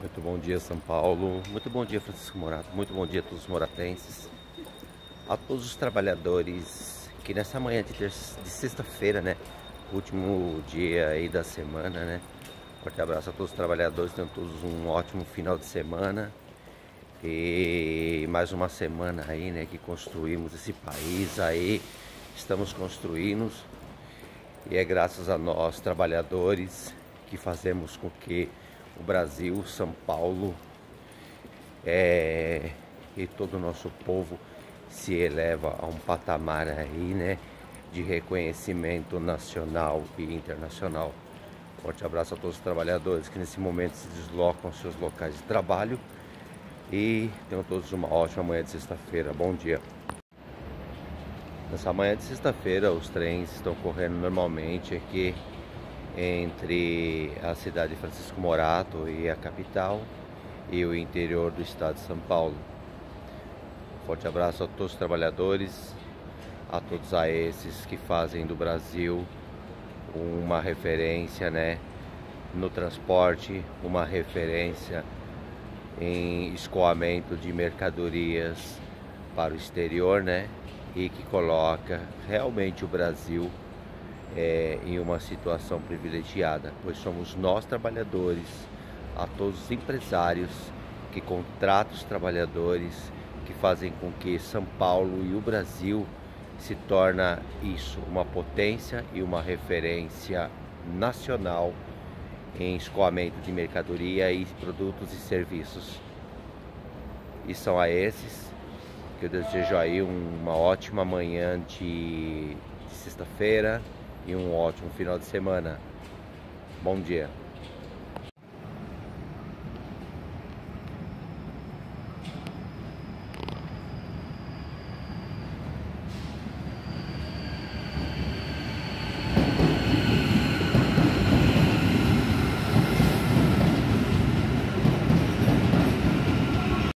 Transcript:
Muito bom dia, São Paulo. Muito bom dia, Francisco Morato. Muito bom dia a todos os moratenses. A todos os trabalhadores que nessa manhã de, de sexta-feira, né? Último dia aí da semana, né? Forte abraço a todos os trabalhadores. Tenham todos um ótimo final de semana. E mais uma semana aí, né? Que construímos esse país aí. Estamos construindo. E é graças a nós, trabalhadores, que fazemos com que o Brasil, São Paulo é, e todo o nosso povo se eleva a um patamar aí, né, de reconhecimento nacional e internacional. Forte abraço a todos os trabalhadores que nesse momento se deslocam aos seus locais de trabalho e tenham todos uma ótima manhã de sexta-feira. Bom dia. Nessa manhã de sexta-feira, os trens estão correndo normalmente aqui entre a cidade de Francisco Morato e a capital e o interior do estado de São Paulo. Forte abraço a todos os trabalhadores, a todos a esses que fazem do Brasil uma referência, né, no transporte, uma referência em escoamento de mercadorias para o exterior, né, e que coloca realmente o Brasil é, em uma situação privilegiada, pois somos nós trabalhadores, a todos os empresários que contratam os trabalhadores, que fazem com que São Paulo e o Brasil se torna isso, uma potência e uma referência nacional em escoamento de mercadoria e produtos e serviços. E são a esses que eu desejo aí uma ótima manhã de, de sexta-feira, e um ótimo final de semana. Bom dia.